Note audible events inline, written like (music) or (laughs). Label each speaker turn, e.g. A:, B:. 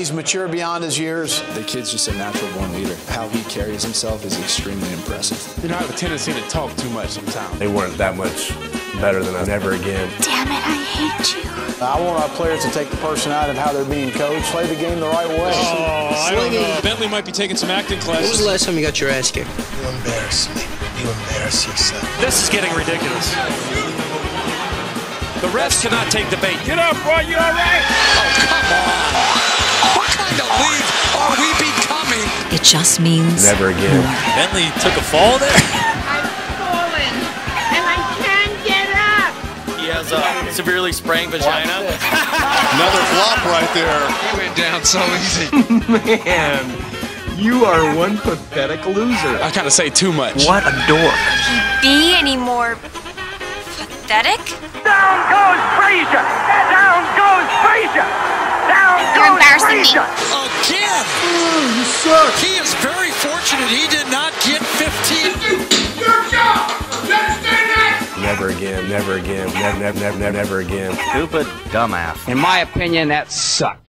A: He's mature beyond his years.
B: The kid's just a natural born leader. How he carries himself is extremely impressive.
C: You know, I have a tendency to talk too much sometimes.
D: They weren't that much better than us. Never again.
E: Damn it, I hate you.
A: I want our players to take the person out of how they're being coached, play the game the right way.
C: Oh, I don't know. Bentley might be taking some acting classes.
F: When was the last time you got your ass kicked?
G: You embarrass me. You embarrass yourself.
H: This is getting ridiculous. The refs cannot take the bait.
C: Get up, boy. You all
E: It just means
D: Never again.
H: Bentley took a fall there. (laughs)
I: I've fallen and I can't get up.
H: He has a severely sprained vagina. (laughs)
J: Another flop right there.
K: He went down so easy. (laughs)
L: Man, you are one pathetic loser.
C: I kind of say too much.
L: What a dork.
E: be any more pathetic?
M: Down goes Frazier! Down goes Frazier! Down
E: You're
M: goes
E: embarrassing me.
M: Frazier!
K: Again. You suck. He is very fortunate he did not get 15.
D: Never again. Never again. Never, never, never, never, never again.
L: Stupid dumbass. In my opinion, that sucked.